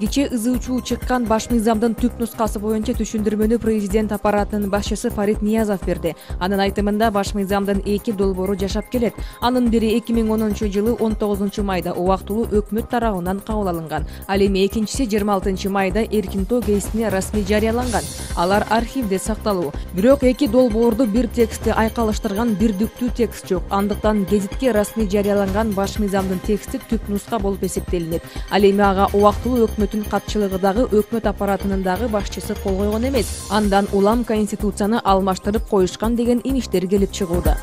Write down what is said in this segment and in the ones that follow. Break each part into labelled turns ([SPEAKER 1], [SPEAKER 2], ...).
[SPEAKER 1] кечээ ызы чуу чыккан баш мыйзамдын түп нускасы боюнча түшүндүрмөнү президент аппаратынын башчысы фарид ниязов берди. Анын айтымында баш мыйзамдын эки долбоору жашап келет. Анын бири эки миң онунчу жылы он тогузунчу майда убактылуу өкмөт тарабынан кабыл алынган. Ал эми экинчиси жыйырма алтынчы майда эркинтоо гезитине расмий жарыяланган. Алар архивде сакталуу. Бирок эки долбоорду бир текстти айкалыштырган бирдиктүү текст жок. Андыктан гезитке расмий жарыяланган баш мыйзамдын тексти түп нуска болуп эсептелинет. Ал эми ага убактылуу катчылыгы дагы өкмөт аппаратынын дагы башчысы кол койгон эмес. Андан улам конституцияны алмаштырып коюшкан деген имиштер келип чыгууда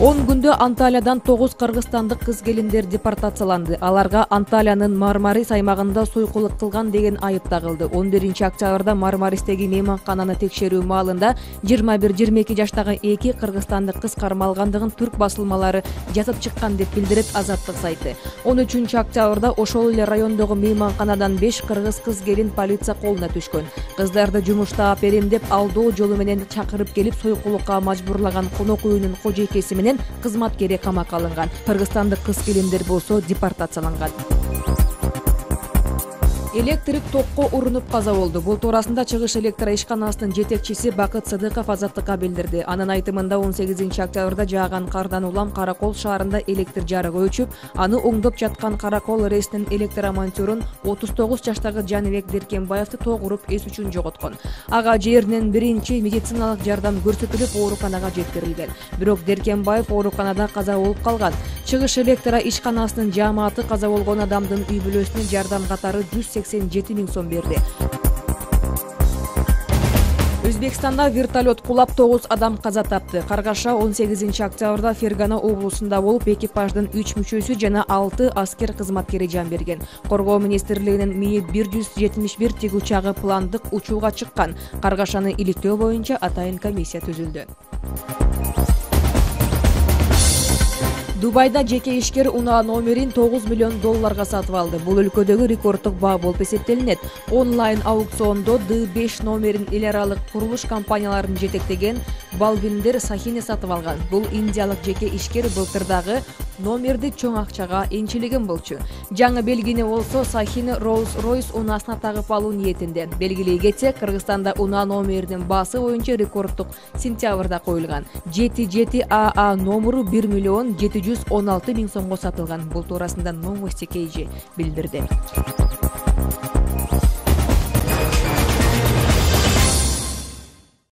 [SPEAKER 1] он күндө анталиядан тогуз кыргызстандык кыз келиндер депортацияланды. Аларга анталиянын мармарис аймагында суйкулук кылган деген айып тагылды. Он биринчи октябрда мармаристеги мейманкананы текшерүү маалында жыйырма бир жыйырма эки жаштагы эки кыргызстандык кыз кармалгандыгын түрк басылмалары жазып чыккан деп билдирет азаттык сайты. Он үчүнчү октябрда ошол эле райондогу мейманканадан беш кыргыз кыз келин полиция колуна түшкөн. Кыздарды жумуштап берем деп алдоо жолу менен чакырып келип сойкулукка мажбурлаган конок үйүнүн кожойкеси менен кызматкери камакка алынган. Кыргызстандык кыз келиндер болсо депортацияланган электрик токко урунуп каза болду. Бул туурасында чыгыш электро ишканасынын жетекчиси бакыт сыдыков азаттыкка билдирди. Анын айтымында он сегизинчи октябрда жааган кардан улам каракол шаарында электр жарыгы өчүп аны оңдоп жаткан каракол ресинин электромонтёрун отуз тогуз жаштагы жаныбек деркенбаевди тоок уруп эс үчүн жоготкон. Ага жеринен биринчи медициналык жардам көрсөтүлүп ооруканага жеткирилген. Бирок деркенбаев ооруканада каза болуп калган. Чыгыш электро ишканасынын жааматы каза болгон адамдын үй бүлөсүнө жардам катары жүз сексен сексен жети миң сом берди. Өзбекстанда вертолет кулап тогуз адам каза тапты. Каргаша он сегизинчи октябрда фергана облусунда болуп экипаждын үч мүчөсү жана алты аскер кызматкери жан берген. Коргоо министрлигинин ми бир жүз жетимиш бир тигучагы пландык учууга чыккан. Каргашаны иликтөө боюнча атайын комиссия түзүлдү дубайда жеке ишкер унаа номерин тогуз миллион долларга сатып алды. Бул өлкөдөгү рекорддук баа болуп эсептелинет онлайн аукциондо д беш номерин эл аралык курулуш компанияларын жетектеген балвиндер сахини сатып алган бул индиялык жеке ишкер былтыр дагы номерди чоң акчага энчилеген болчу. Жаңы белгини болсо сахини роуз ройс унаасына тагып алуу ниетинде. Белгилей кетсек кыргызстанда унаа номеринин баасы боюнча рекорддук сентябрда коюлган. Жети жети аа номуру бир миллион жети жүз он алты миң сомго сатылган. Бул туурасында новости kg билдирди